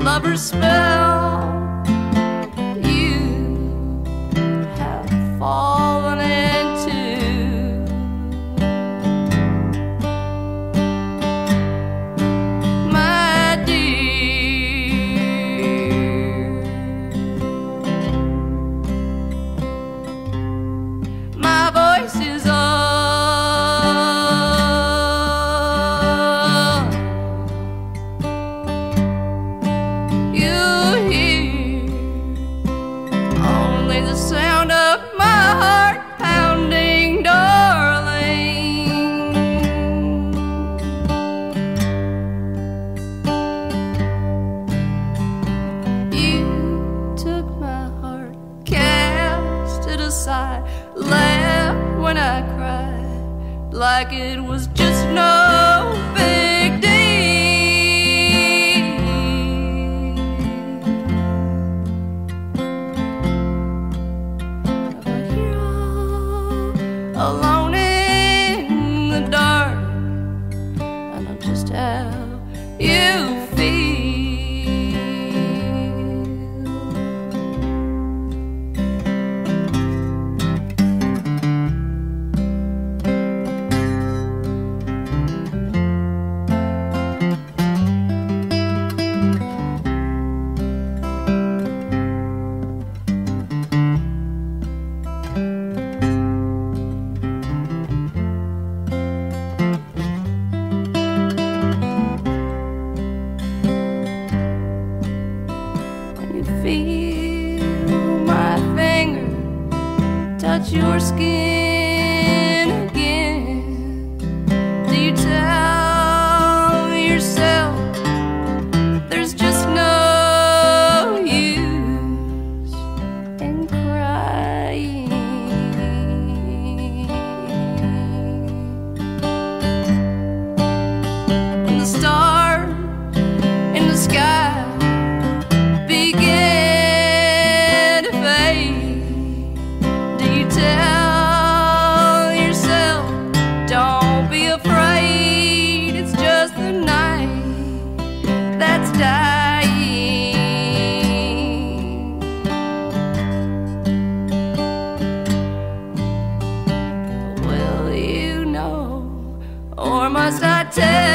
lover's spell. The sound of my heart pounding, darling. You took my heart, cast it aside, laughed when I cried, like it was just no alone must I tell?